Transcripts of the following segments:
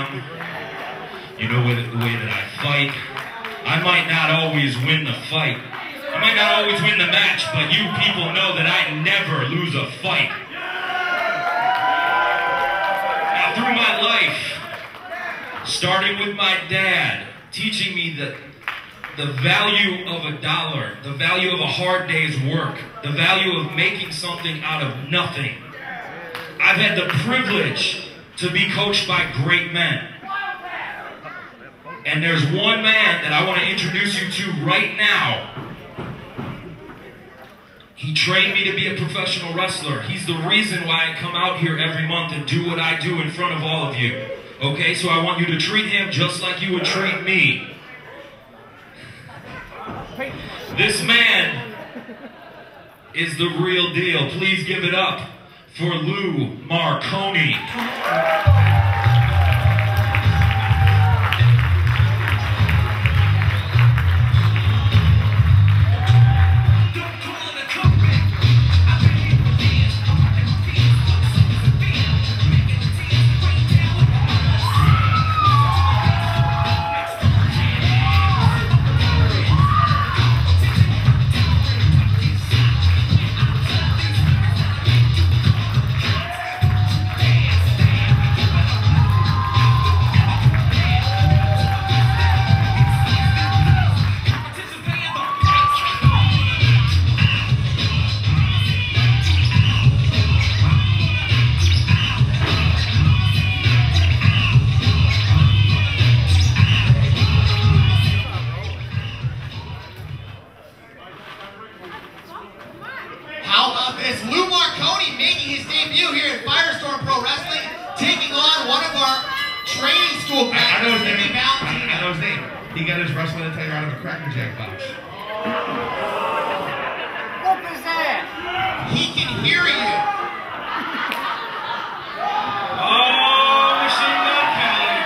down. You know the way that I fight. I might not always win the fight. I might not always win the match, but you people know that I never lose a fight. Now, through my life, starting with my dad, teaching me that the value of a dollar, the value of a hard day's work, the value of making something out of nothing. I've had the privilege to be coached by great men. And there's one man that I want to introduce you to right now. He trained me to be a professional wrestler. He's the reason why I come out here every month and do what I do in front of all of you. Okay, so I want you to treat him just like you would treat me. This man is the real deal. Please give it up for Lou Marconi. His debut here at Firestorm Pro Wrestling, taking on one of our training school I, I know his name. I know his name. He got his wrestling attire out of a Cracker Jack box. What was that? He can hear you. Oh, Machine Gun Kelly.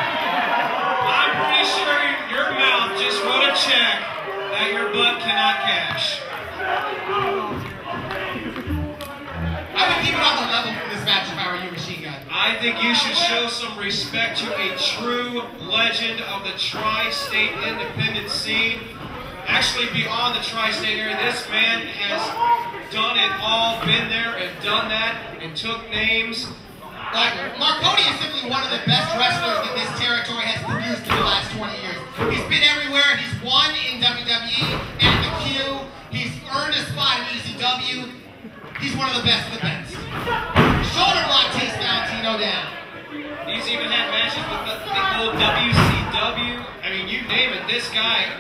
I'm pretty sure your mouth just wrote a check that your butt cannot cash. I keep it on the level for this match if I were you, Machine Gun. I think you should show some respect to a true legend of the tri-state independent scene. Actually, beyond the tri-state area, this man has done it all, been there and done that, and took names. Like, Marconi is simply one of the best wrestlers that this territory has produced in the last 20 years. He's been everywhere. He's won in WWE and the Q. He's earned a spot in ECW. He's one of the best of the best. Shoulder block takes Valentino down. He's even had matches with the, the old WCW. I mean, you name it, this guy,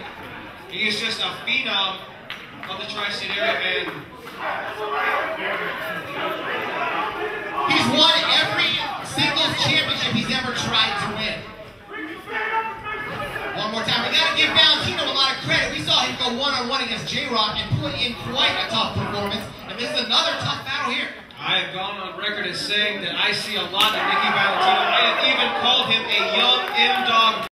he is just a phenom of the tri-state area, and He's won every singles championship he's ever tried to win. One more time. We gotta give Valentino a lot of credit. We saw him go one-on-one against J-Rock and put in quite a tough performance. And this is another tough battle here. I have gone on record as saying that I see a lot of Nikki Valentino. I have even called him a young M-Dog